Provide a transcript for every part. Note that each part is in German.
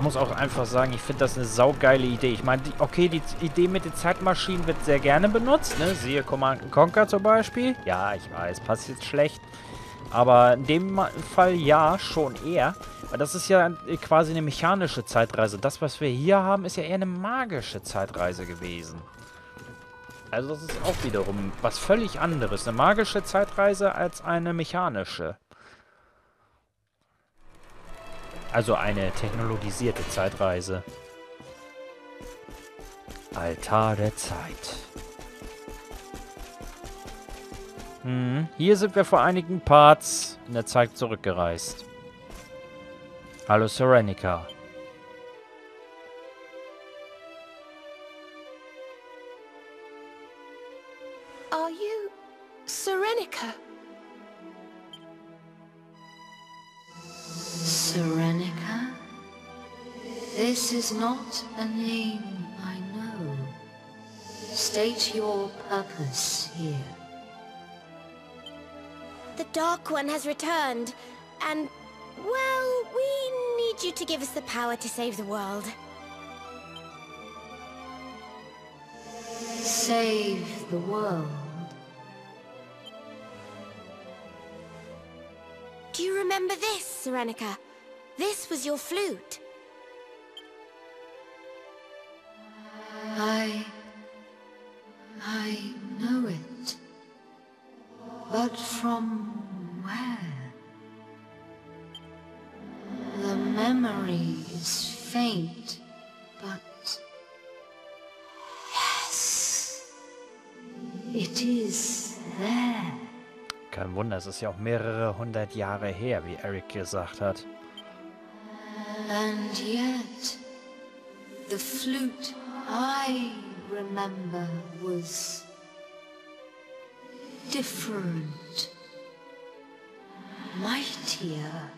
ich muss auch einfach sagen, ich finde das eine saugeile Idee. Ich meine, okay, die Idee mit den Zeitmaschinen wird sehr gerne benutzt, ne? Siehe Command Conquer zum Beispiel. Ja, ich weiß, passt jetzt schlecht. Aber in dem Fall ja, schon eher. Weil das ist ja quasi eine mechanische Zeitreise. Das, was wir hier haben, ist ja eher eine magische Zeitreise gewesen. Also das ist auch wiederum was völlig anderes. Eine magische Zeitreise als eine mechanische. Also eine technologisierte Zeitreise. Altar der Zeit. Hm, hier sind wir vor einigen Parts in der Zeit zurückgereist. Hallo Serenica. Are you Serenica? Serenica? This is not a name I know. State your purpose here. The Dark One has returned, and, well, we need you to give us the power to save the world. Save the world. Do you remember this, Serenica? This was your flute. Es ist ja auch mehrere hundert Jahre her, wie Eric gesagt hat. And yet, the flute I remember was different, mightier.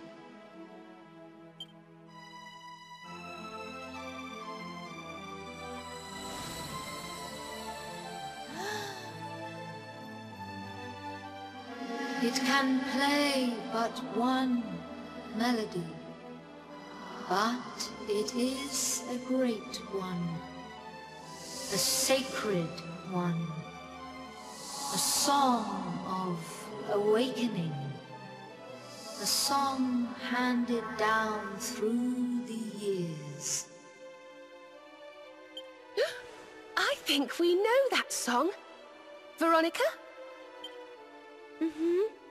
Can play but one melody, but it is a great one, a sacred one, a song of awakening, a song handed down through the years. I think we know that song. Veronica? Mm-hmm.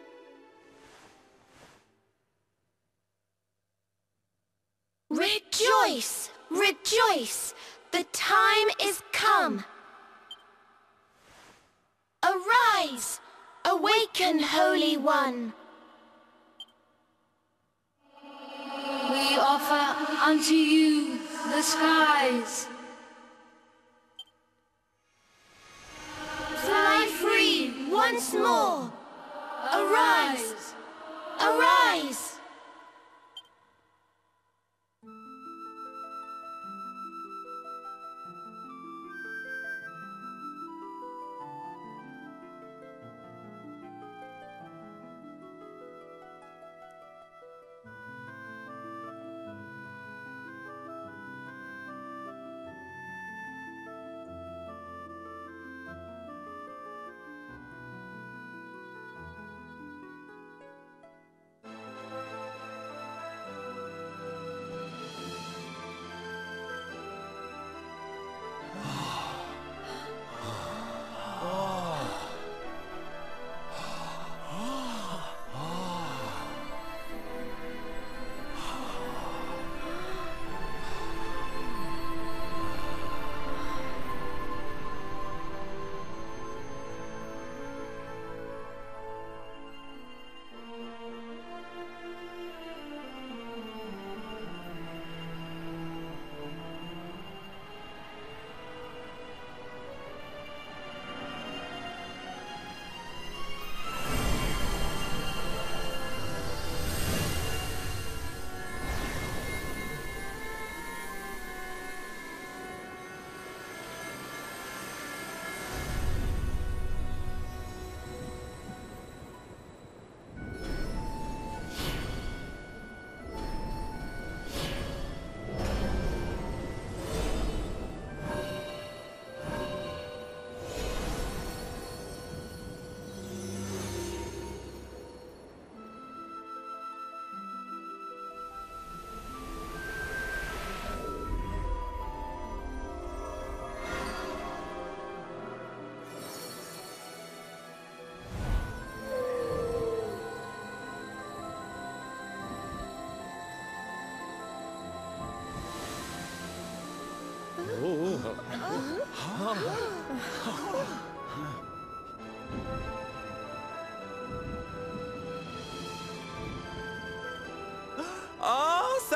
Rejoice! Rejoice! The time is come! Arise! Awaken, Holy One! We offer unto you the skies. Fly free once more! Arise! Arise!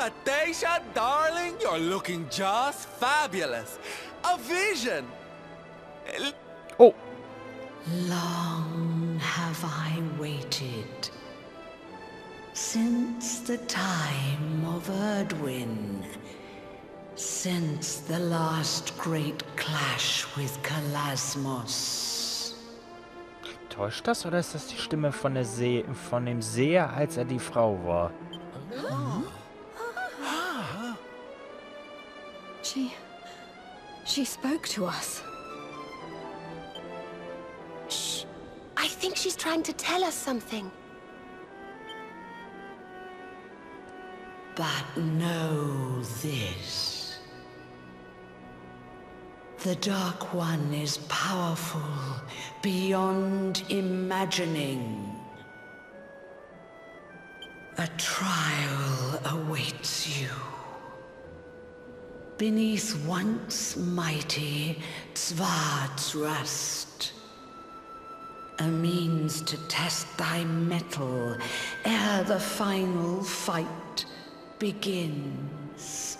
Satesha, darling, you're looking just fabulous. A vision. Oh, Long have I waited. Since the time of Erdwin. Since the last great clash with Kalasmos. täuscht das oder ist das die Stimme von, der See von dem Seher, als er die Frau war? She... she spoke to us. Shh. I think she's trying to tell us something. But know this. The Dark One is powerful beyond imagining. A trial awaits you. Beneath once mighty Zvard's rust. A means to test thy mettle ere the final fight begins.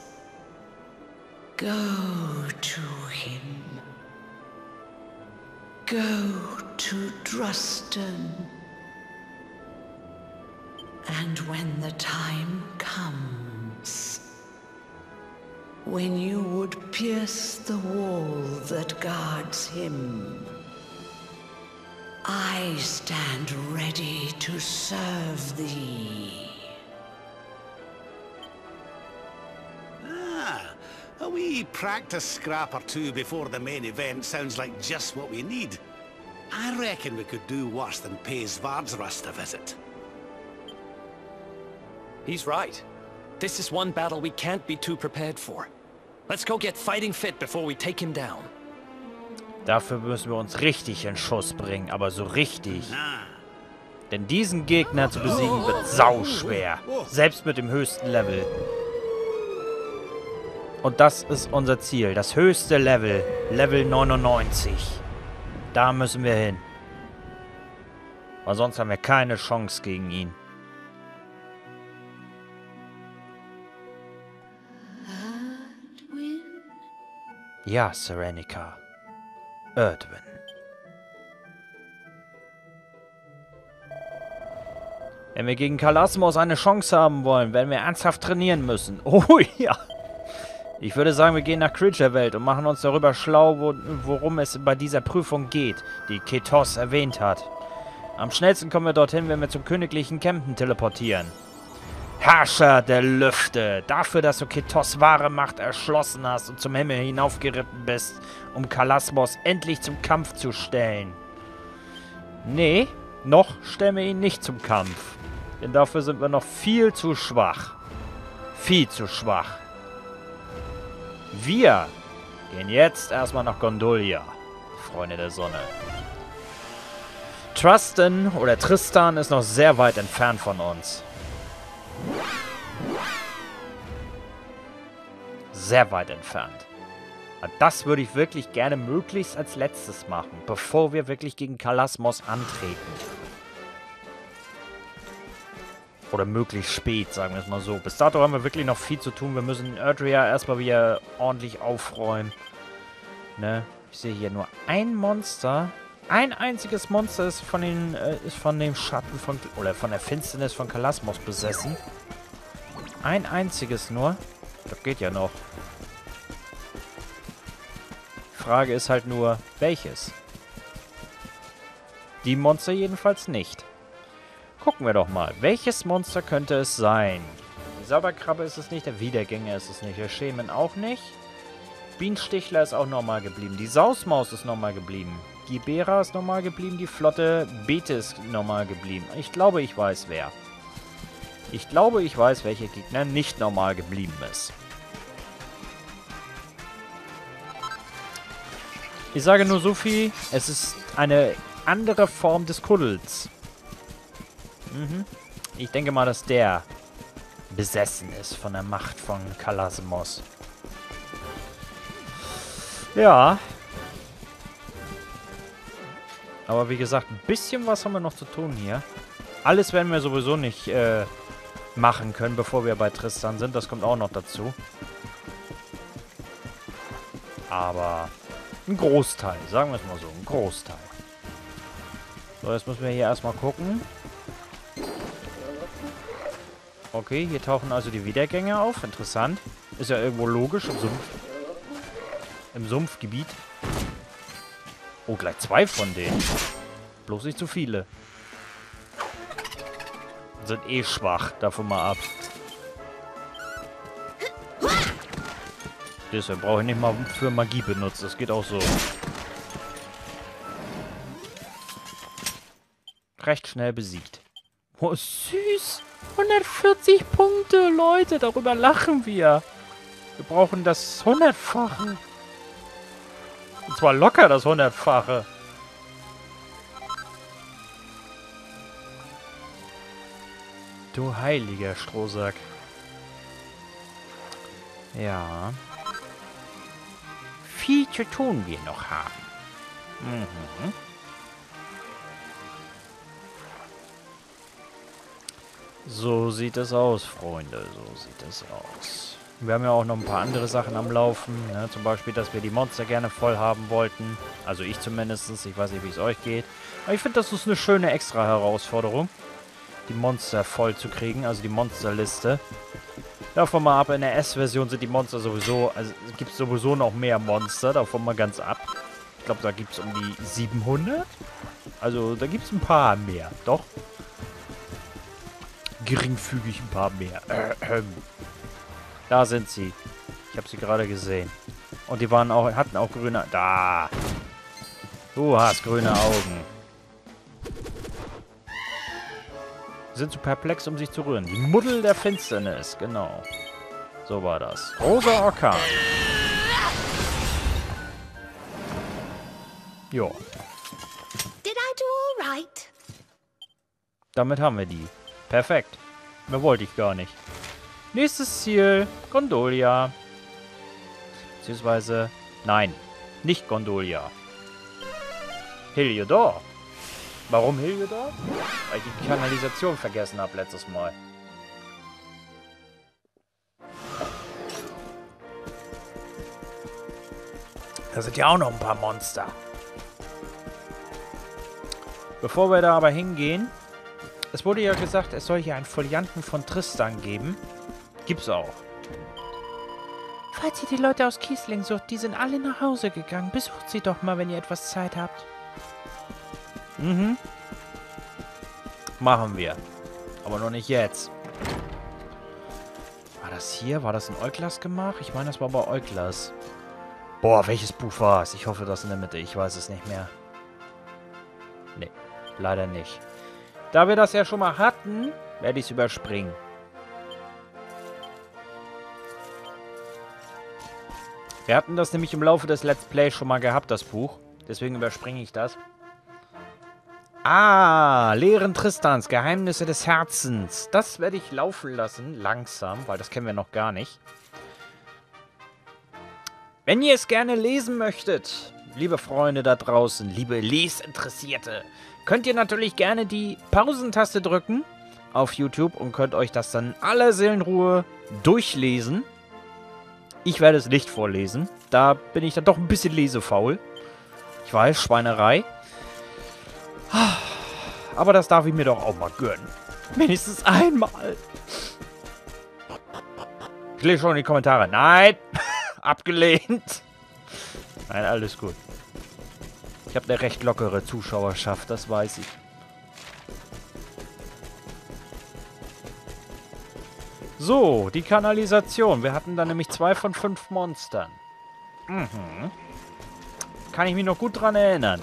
Go to him. Go to Druston. And when the time comes, when you would pierce the wall that guards him, I stand ready to serve thee. Ah, a wee practice scrap or two before the main event sounds like just what we need. I reckon we could do worse than pay Svardsrust a visit. He's right. This is one battle we can't be too prepared for. Let's go get fighting fit before we take him down. Dafür müssen wir uns richtig in Schuss bringen, aber so richtig. Denn diesen Gegner zu besiegen wird sauschwer. Selbst mit dem höchsten Level. Und das ist unser Ziel. Das höchste Level. Level 99. Da müssen wir hin. Weil sonst haben wir keine Chance gegen ihn. Ja, Serenica. Erdwin. Wenn wir gegen Kalasmos eine Chance haben wollen, werden wir ernsthaft trainieren müssen. Oh ja. Ich würde sagen, wir gehen nach Creature-Welt und machen uns darüber schlau, wo, worum es bei dieser Prüfung geht, die Ketos erwähnt hat. Am schnellsten kommen wir dorthin, wenn wir zum königlichen Campen teleportieren. Herrscher der Lüfte, dafür, dass du Ketos wahre Macht erschlossen hast und zum Himmel hinaufgeritten bist, um Kalasmos endlich zum Kampf zu stellen. Nee, noch stellen wir ihn nicht zum Kampf. Denn dafür sind wir noch viel zu schwach. Viel zu schwach. Wir gehen jetzt erstmal nach Gondolia, Freunde der Sonne. Trustin oder Tristan ist noch sehr weit entfernt von uns. Sehr weit entfernt. Und das würde ich wirklich gerne möglichst als letztes machen, bevor wir wirklich gegen Kalasmos antreten. Oder möglichst spät, sagen wir es mal so. Bis dato haben wir wirklich noch viel zu tun. Wir müssen Erdria erstmal wieder ordentlich aufräumen. Ne? Ich sehe hier nur ein Monster. Ein einziges Monster ist von den äh, ist von dem Schatten von oder von der Finsternis von Kalasmos besessen. Ein einziges nur. Das geht ja noch. Frage ist halt nur, welches? Die Monster jedenfalls nicht. Gucken wir doch mal. Welches Monster könnte es sein? Die Sauberkrabbe ist es nicht, der Wiedergänger ist es nicht, der Schemen auch nicht. Bienenstichler ist auch normal geblieben. Die Sausmaus ist normal geblieben. Gibera ist normal geblieben. Die Flotte Beete ist normal geblieben. Ich glaube, ich weiß wer. Ich glaube, ich weiß, welcher Gegner nicht normal geblieben ist. Ich sage nur so viel, es ist eine andere Form des Kuddels. Mhm. Ich denke mal, dass der besessen ist von der Macht von Kalasmos. Ja. Aber wie gesagt, ein bisschen was haben wir noch zu tun hier. Alles werden wir sowieso nicht äh, machen können, bevor wir bei Tristan sind. Das kommt auch noch dazu. Aber ein Großteil, sagen wir es mal so, ein Großteil. So, jetzt müssen wir hier erstmal gucken. Okay, hier tauchen also die Wiedergänge auf. Interessant. Ist ja irgendwo logisch im Sumpf. Im Sumpfgebiet. Oh, gleich zwei von denen. Bloß nicht zu viele. Sind eh schwach. Davon mal ab. Deshalb brauche ich nicht mal für Magie benutzen. Das geht auch so. Recht schnell besiegt. Oh, süß. 140 Punkte, Leute. Darüber lachen wir. Wir brauchen das Hundertfache. Und zwar locker das Hundertfache. Du heiliger Strohsack. Ja. Viel zu tun wir noch haben. Mhm. So sieht es aus, Freunde. So sieht es aus. Wir haben ja auch noch ein paar andere Sachen am Laufen. Ne? Zum Beispiel, dass wir die Monster gerne voll haben wollten. Also ich zumindest. Ich weiß nicht, wie es euch geht. Aber ich finde, das ist eine schöne extra Herausforderung. Die Monster voll zu kriegen. Also die Monsterliste. Davon mal ab, in der S-Version sind die Monster sowieso... Also es gibt sowieso noch mehr Monster. Davon mal ganz ab. Ich glaube, da gibt es um die 700. Also da gibt es ein paar mehr. Doch geringfügig ein paar mehr. Äh, Da sind sie. Ich habe sie gerade gesehen. Und die waren auch, hatten auch grüne... Da! Du hast grüne Augen. Sind zu perplex, um sich zu rühren. Die Muddel der Finsternis, genau. So war das. Rosa Orkan. Jo. Did I do all right? Damit haben wir die. Perfekt. Mehr wollte ich gar nicht. Nächstes Ziel, Gondolia. Beziehungsweise, nein, nicht Gondolia. Heliodor. Warum Heliodor? Weil ich die Kanalisation vergessen habe letztes Mal. Da sind ja auch noch ein paar Monster. Bevor wir da aber hingehen, es wurde ja gesagt, es soll hier einen Folianten von Tristan geben. Gibt's auch. Falls ihr die Leute aus Kiesling sucht, die sind alle nach Hause gegangen. Besucht sie doch mal, wenn ihr etwas Zeit habt. Mhm. Machen wir. Aber noch nicht jetzt. War das hier? War das ein Euklas gemacht? Ich meine, das war bei Euklas. Boah, welches Buch war es? Ich hoffe, das in der Mitte. Ich weiß es nicht mehr. Nee, leider nicht. Da wir das ja schon mal hatten, werde ich es überspringen. Wir hatten das nämlich im Laufe des Let's Play schon mal gehabt, das Buch. Deswegen überspringe ich das. Ah, Lehren Tristans, Geheimnisse des Herzens. Das werde ich laufen lassen, langsam, weil das kennen wir noch gar nicht. Wenn ihr es gerne lesen möchtet, liebe Freunde da draußen, liebe Lesinteressierte, könnt ihr natürlich gerne die Pausentaste drücken auf YouTube und könnt euch das dann in aller Seelenruhe durchlesen. Ich werde es nicht vorlesen. Da bin ich dann doch ein bisschen lesefaul. Ich weiß, Schweinerei. Aber das darf ich mir doch auch mal gönnen. Mindestens einmal. Ich lese schon in die Kommentare. Nein! Abgelehnt. Nein, alles gut. Ich habe eine recht lockere Zuschauerschaft, das weiß ich. So, die Kanalisation. Wir hatten da nämlich zwei von fünf Monstern. Mhm. Kann ich mich noch gut dran erinnern.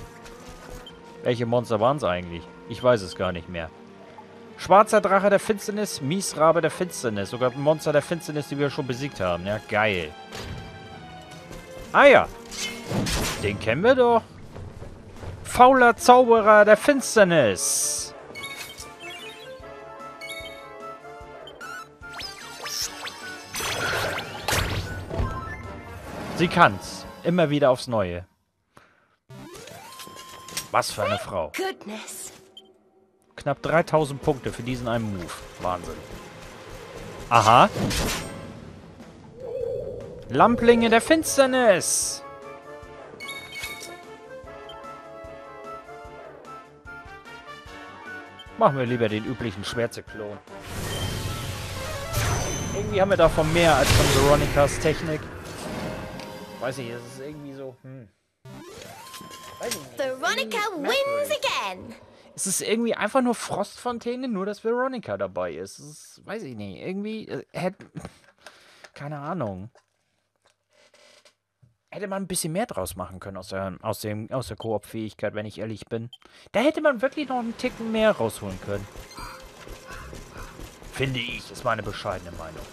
Welche Monster waren es eigentlich? Ich weiß es gar nicht mehr. Schwarzer Drache der Finsternis, Miesrabe der Finsternis. Sogar Monster der Finsternis, die wir schon besiegt haben. Ja, geil. Ah ja. Den kennen wir doch. Fauler Zauberer der Finsternis. Sie kann's. Immer wieder aufs Neue. Was für eine Frau. Goodness. Knapp 3000 Punkte für diesen einen Move. Wahnsinn. Aha. Lamplinge der Finsternis. Machen wir lieber den üblichen Schwärze-Klon. Irgendwie haben wir davon mehr als von Veronicas Technik. Weiß ich, es ist irgendwie so, hm. Weiß ich nicht. Veronica wins again. Es ist irgendwie einfach nur Frostfontäne, nur dass Veronica dabei ist. Ist weiß ich nicht. Irgendwie äh, hätte. Keine Ahnung. Hätte man ein bisschen mehr draus machen können aus der, aus dem, aus der Koop-Fähigkeit, wenn ich ehrlich bin. Da hätte man wirklich noch einen Ticken mehr rausholen können. Finde ich, ist meine bescheidene Meinung.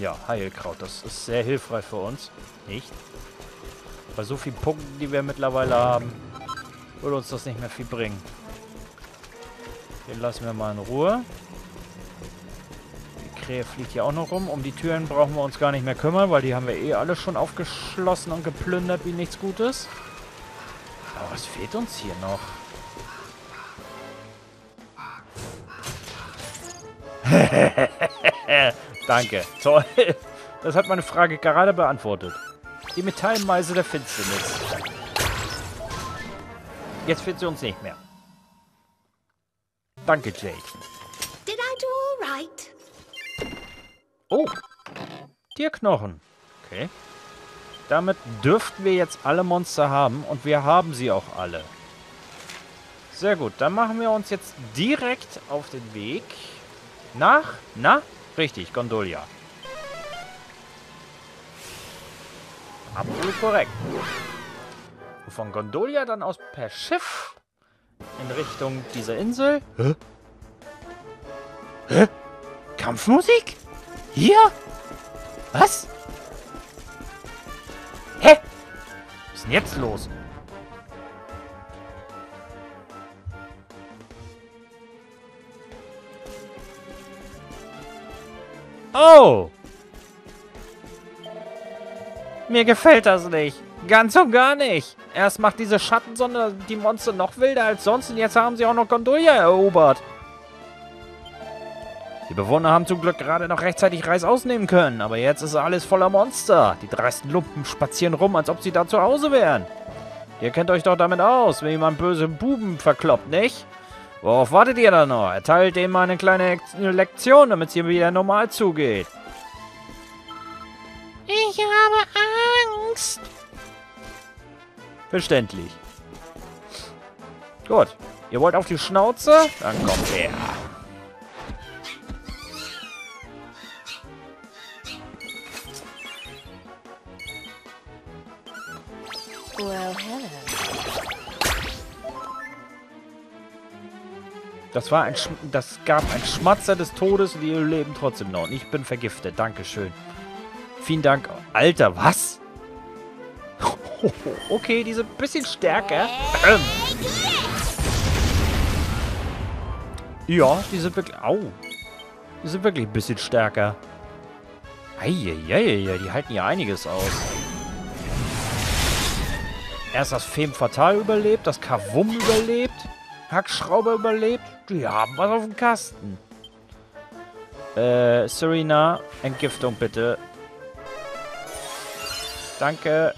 Ja, Heilkraut, das ist sehr hilfreich für uns. Nicht? Bei so vielen Punkten, die wir mittlerweile haben, würde uns das nicht mehr viel bringen. Den lassen wir mal in Ruhe. Die Krähe fliegt hier auch noch rum. Um die Türen brauchen wir uns gar nicht mehr kümmern, weil die haben wir eh alle schon aufgeschlossen und geplündert wie nichts Gutes. Aber was fehlt uns hier noch? Danke. Toll. Das hat meine Frage gerade beantwortet. Die Metallmeise der Finsternis. Jetzt fehlt sie uns nicht mehr. Danke, Jade. Did I do all right? Oh, Tierknochen. Okay. Damit dürften wir jetzt alle Monster haben und wir haben sie auch alle. Sehr gut, dann machen wir uns jetzt direkt auf den Weg nach, na, richtig, Gondolia. Absolut korrekt. Von Gondolia dann aus per Schiff in Richtung dieser Insel. Hä? Hä? Kampfmusik? Hier? Was? Hä? Was ist denn jetzt los? Oh! Mir gefällt das nicht. Ganz und gar nicht. Erst macht diese Schattensonne die Monster noch wilder als sonst und jetzt haben sie auch noch Gondolia erobert. Die Bewohner haben zum Glück gerade noch rechtzeitig Reis ausnehmen können, aber jetzt ist alles voller Monster. Die dreisten Lumpen spazieren rum, als ob sie da zu Hause wären. Ihr kennt euch doch damit aus, wenn jemand böse Buben verkloppt, nicht? Worauf wartet ihr da noch? Erteilt denen mal eine kleine Lektion, damit es hier wieder normal zugeht. Ich habe Angst. Verständlich. Gut. Ihr wollt auf die Schnauze? Dann kommt her. Das war ein Sch das gab ein Schmatzer des Todes und die leben trotzdem noch. Und ich bin vergiftet. Dankeschön. Vielen Dank. Alter, was? Okay, diese bisschen stärker. Ähm. Ja, die sind wirklich... Au. Die sind wirklich ein bisschen stärker. Eieieiei, die halten ja einiges aus. Erst das Femme Fatale überlebt, das Kavum überlebt, Hackschrauber überlebt. Die haben was auf dem Kasten. Äh, Serena, Entgiftung bitte. Danke.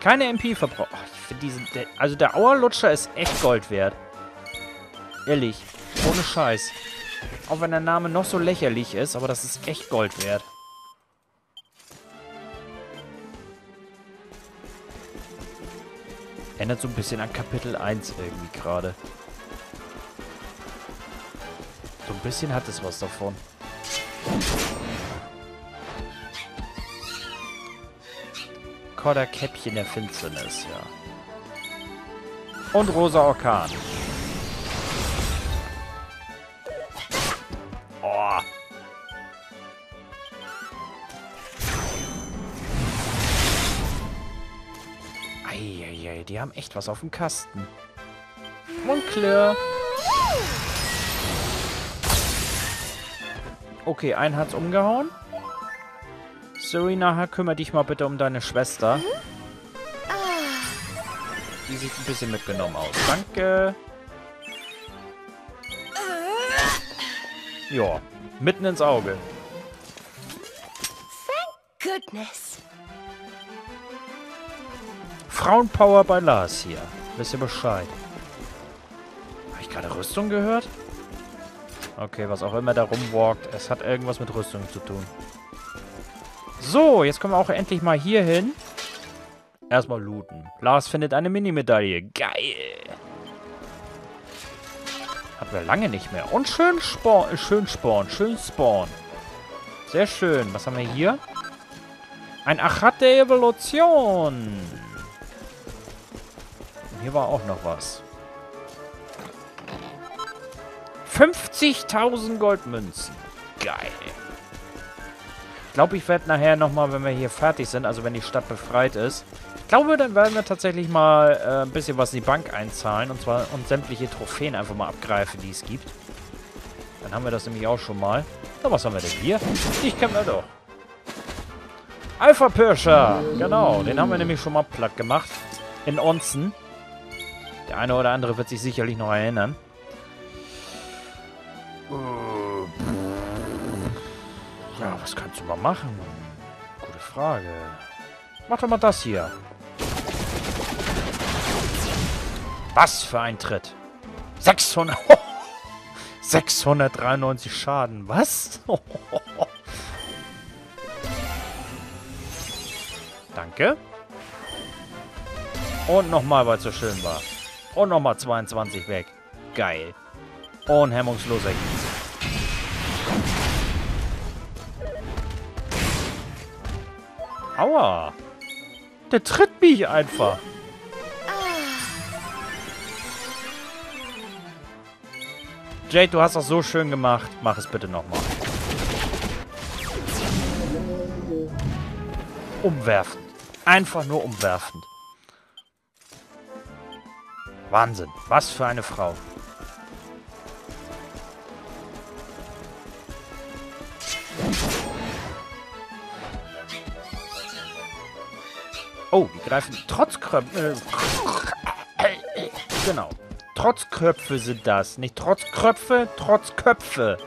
Keine MP verbraucht. Oh, ich finde diesen... Der, also der Auerlutscher ist echt Gold wert. Ehrlich. Ohne Scheiß. Auch wenn der Name noch so lächerlich ist, aber das ist echt Gold wert. Ändert so ein bisschen an Kapitel 1 irgendwie gerade. So ein bisschen hat es was davon. Käppchen der Finsternis, ja. Und Rosa Orkan. Oh. Eieiei, die haben echt was auf dem Kasten. Und Okay, einen hat's umgehauen. Serena, kümmere dich mal bitte um deine Schwester. Die sieht ein bisschen mitgenommen aus. Danke. Ja, mitten ins Auge. Goodness. Frauenpower bei Lars hier. Wisst ihr Bescheid? Habe ich gerade Rüstung gehört? Okay, was auch immer da rumwalkt. Es hat irgendwas mit Rüstung zu tun. So, jetzt kommen wir auch endlich mal hier hin. Erstmal looten. Lars findet eine Mini-Medaille. Geil. Hatten wir lange nicht mehr. Und schön Spawn. Schön Spawn. Schön Spawn. Sehr schön. Was haben wir hier? Ein Achat der Evolution. Und hier war auch noch was. 50.000 Goldmünzen. Geil. Ich glaube, ich werde nachher nochmal, wenn wir hier fertig sind, also wenn die Stadt befreit ist, ich glaube, dann werden wir tatsächlich mal äh, ein bisschen was in die Bank einzahlen und zwar und sämtliche Trophäen einfach mal abgreifen, die es gibt. Dann haben wir das nämlich auch schon mal. So, was haben wir denn hier? Ich kenne wir doch. Alpha Pirscher. Genau, den haben wir nämlich schon mal platt gemacht. In Onzen. Der eine oder andere wird sich sicherlich noch erinnern. Ja, was kannst du mal machen? Gute Frage. Mach doch mal das hier. Was für ein Tritt. 600... 693 Schaden. Was? Danke. Und nochmal, weil es so schön war. Und nochmal 22 weg. Geil. Und hemmungsloser Gieß. Aua. Der tritt mich einfach. Jade, du hast das so schön gemacht. Mach es bitte nochmal. Umwerfend. Einfach nur umwerfend. Wahnsinn. Was für eine Frau. Oh, die greifen trotz Kröpfe. Äh, genau. Trotz Köpfe sind das. Nicht trotz Kröpfe, trotz Köpfe.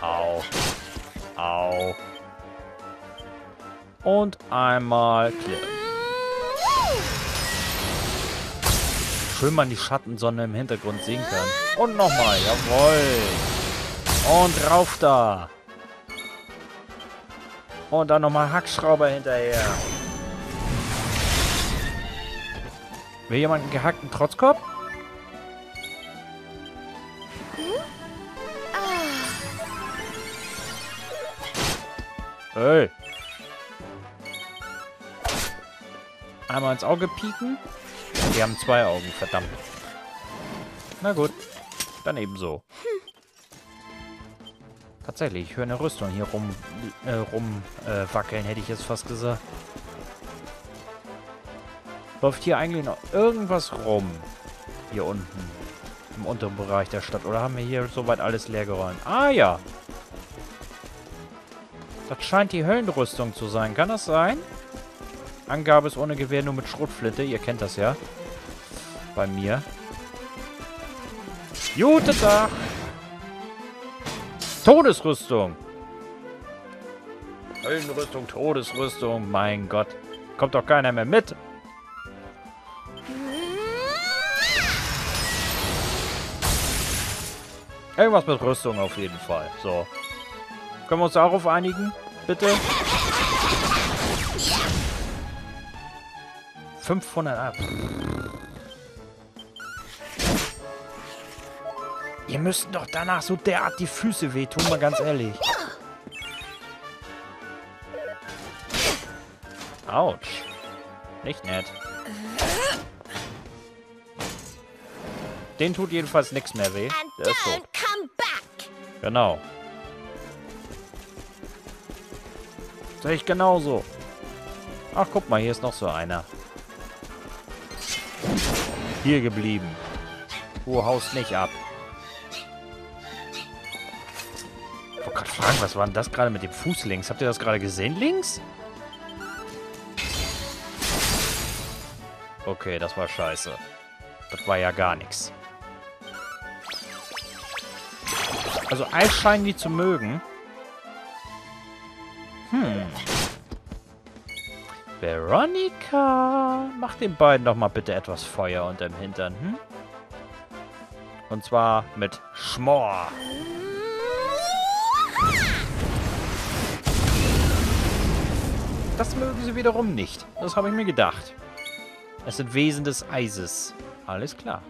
Au. Au. Und einmal clear. Schön man die Schattensonne im Hintergrund sehen kann. Und nochmal, jawohl. Und rauf da. Und dann nochmal Hackschrauber hinterher. Will jemand einen gehackten Trotzkopf? Hey. Einmal ins Auge pieken. Die haben zwei Augen, verdammt. Na gut. Dann ebenso. Tatsächlich, ich höre eine Rüstung hier rum, äh, rum äh, wackeln, hätte ich jetzt fast gesagt. Läuft hier eigentlich noch irgendwas rum? Hier unten. Im unteren Bereich der Stadt. Oder haben wir hier soweit alles leer geräumt? Ah ja. Das scheint die Höllenrüstung zu sein. Kann das sein? Angabe ist ohne Gewehr nur mit Schrotflinte. Ihr kennt das ja. Bei mir. Guten Tag. Todesrüstung. Höllenrüstung, Todesrüstung. Mein Gott. Kommt doch keiner mehr mit. Irgendwas mit Rüstung auf jeden Fall. So. Können wir uns darauf einigen? Bitte? 500 ab. Ihr müsst doch danach so derart die Füße wehtun, mal ganz ehrlich. Autsch. Nicht nett. Den tut jedenfalls nichts mehr weh. Der ist tot. Genau. Sehe ich genauso. Ach, guck mal, hier ist noch so einer. Hier geblieben. Du haust nicht ab. Fragen, was war denn das gerade mit dem Fuß links? Habt ihr das gerade gesehen, links? Okay, das war scheiße. Das war ja gar nichts. Also Eis scheinen die zu mögen. Hm. Veronica, mach den beiden doch mal bitte etwas Feuer unterm Hintern, hm? Und zwar mit Schmor. Das mögen sie wiederum nicht. Das habe ich mir gedacht. Es sind Wesen des Eises. Alles klar.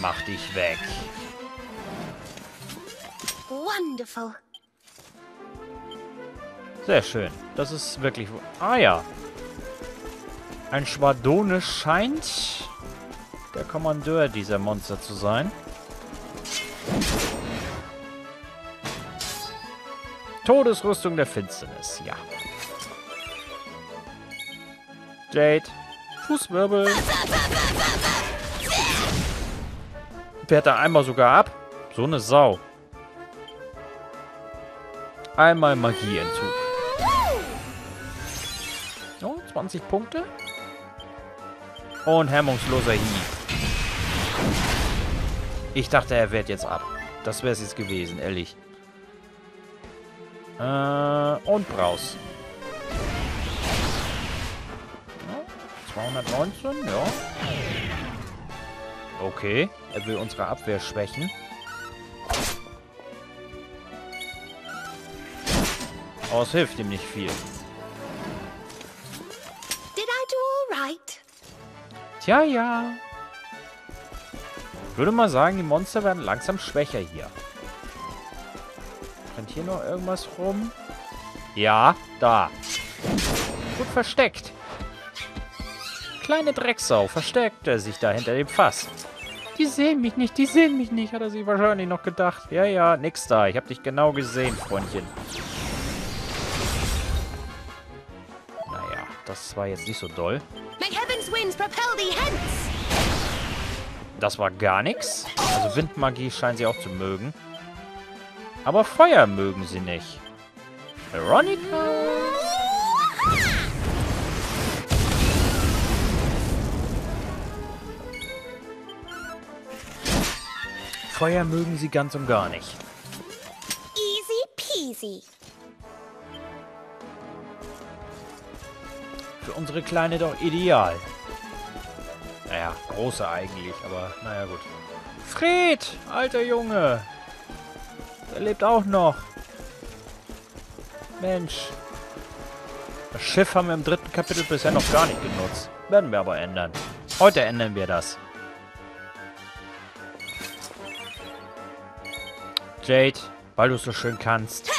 Mach dich weg. Wonderful. Sehr schön. Das ist wirklich... Ah ja. Ein Schwadone scheint der Kommandeur dieser Monster zu sein. Todesrüstung der Finsternis, ja. Jade. Fußwirbel. Fährt da einmal sogar ab. So eine Sau. Einmal Magieentzug. Oh, 20 Punkte. Und hemmungsloser Hieb. Ich dachte, er wehrt jetzt ab. Das wäre es jetzt gewesen, ehrlich. Äh, und Braus. Ja, 219, ja. Okay, er will unsere Abwehr schwächen. Aber es hilft ihm nicht viel. Did I do all right? Tja, ja. Ich würde mal sagen, die Monster werden langsam schwächer hier. Hier noch irgendwas rum? Ja, da. Gut versteckt. Kleine Drecksau versteckt er sich da hinter dem Fass. Die sehen mich nicht, die sehen mich nicht, hat er sich wahrscheinlich noch gedacht. Ja, ja, nix da. Ich hab dich genau gesehen, Freundchen. Naja, das war jetzt nicht so doll. May heaven's winds propel thee hence! Das war gar nichts. Also Windmagie scheinen sie auch zu mögen. Aber Feuer mögen sie nicht. Veronica? Feuer mögen sie ganz und gar nicht. Easy peasy. Für unsere Kleine doch ideal. Naja, große eigentlich, aber naja gut. Fred, alter Junge. Der lebt auch noch. Mensch. Das Schiff haben wir im dritten Kapitel bisher noch gar nicht genutzt. Werden wir aber ändern. Heute ändern wir das. Jade, weil du es so schön kannst.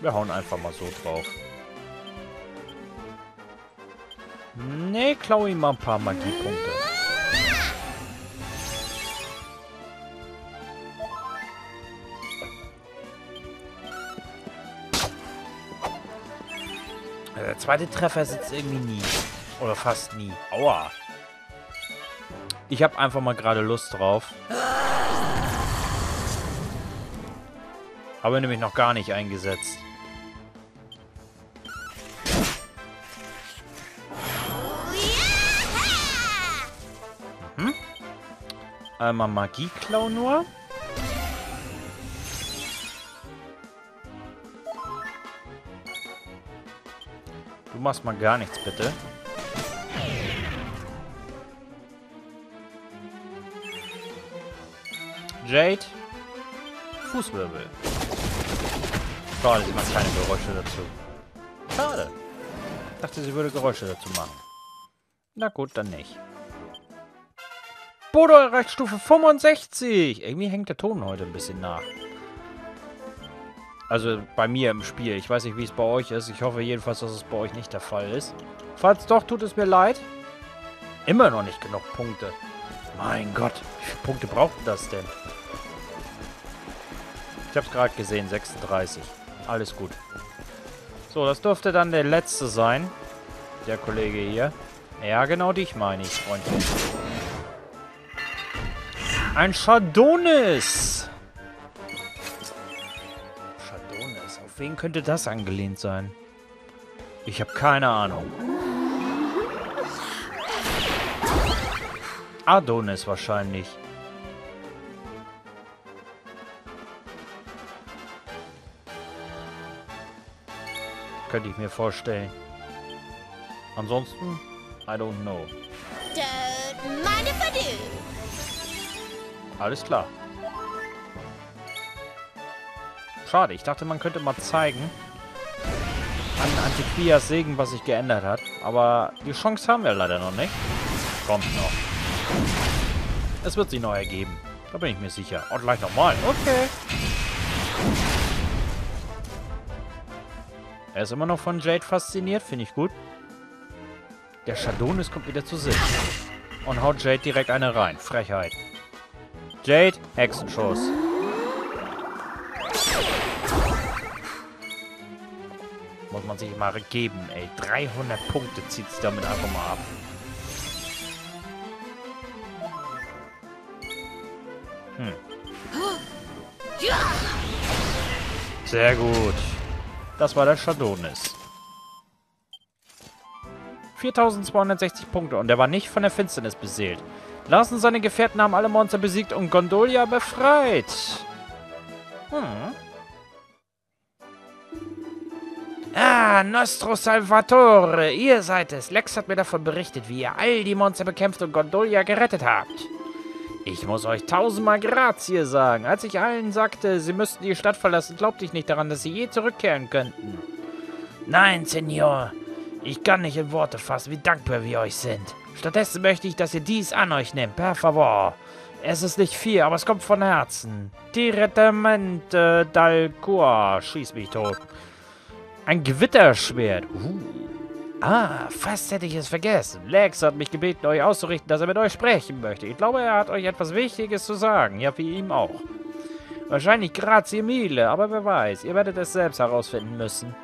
Wir hauen einfach mal so drauf. Nee, klau ihm mal ein paar Magiepunkte. Zweite Treffer sitzt irgendwie nie. Oder fast nie. Aua. Ich habe einfach mal gerade Lust drauf. Habe nämlich noch gar nicht eingesetzt. Mhm. Einmal Magieklau nur. Du machst mal gar nichts, bitte. Jade. Fußwirbel. Schade, sie macht keine Geräusche dazu. Schade. Ich dachte, sie würde Geräusche dazu machen. Na gut, dann nicht. Bodo erreicht Stufe 65. Irgendwie hängt der Ton heute ein bisschen nach. Also bei mir im Spiel. Ich weiß nicht, wie es bei euch ist. Ich hoffe jedenfalls, dass es bei euch nicht der Fall ist. Falls doch, tut es mir leid. Immer noch nicht genug Punkte. Mein Gott, wie viele Punkte braucht das denn? Ich habe es gerade gesehen, 36. Alles gut. So, das dürfte dann der letzte sein. Der Kollege hier. Ja, genau dich meine ich, Freundchen. Ein Chardonis. Wen könnte das angelehnt sein? Ich habe keine Ahnung. Adonis wahrscheinlich. Könnte ich mir vorstellen. Ansonsten, I don't know. Don't mind if I do. Alles klar. Schade, ich dachte, man könnte mal zeigen an Antiquias Segen, was sich geändert hat. Aber die Chance haben wir leider noch nicht. Kommt noch. Es wird sich noch ergeben. Da bin ich mir sicher. Und gleich nochmal. Okay. Er ist immer noch von Jade fasziniert. Finde ich gut. Der Shadonis kommt wieder zu Sinn. Und haut Jade direkt eine rein. Frechheit. Jade, Hexenschuss. Man sich mal geben, ey. 300 Punkte zieht sie damit einfach mal ab. Hm. Sehr gut. Das war der Shadonis. 4260 Punkte und er war nicht von der Finsternis beseelt. Lars und seine Gefährten haben alle Monster besiegt und Gondolia befreit. Hm. Nostro Salvatore, ihr seid es. Lex hat mir davon berichtet, wie ihr all die Monster bekämpft und Gondolia gerettet habt. Ich muss euch tausendmal Grazie sagen. Als ich allen sagte, sie müssten die Stadt verlassen, glaubte ich nicht daran, dass sie je zurückkehren könnten. Nein, Senior. Ich kann nicht in Worte fassen, wie dankbar wir euch sind. Stattdessen möchte ich, dass ihr dies an euch nehmt, per favor. Es ist nicht viel, aber es kommt von Herzen. Direttamente dal Cor. Schieß mich tot. Ein Gewitterschwert. Uh. Ah, fast hätte ich es vergessen. Lex hat mich gebeten, euch auszurichten, dass er mit euch sprechen möchte. Ich glaube, er hat euch etwas Wichtiges zu sagen. Ja, wie ihm auch. Wahrscheinlich grazie mille, aber wer weiß. Ihr werdet es selbst herausfinden müssen.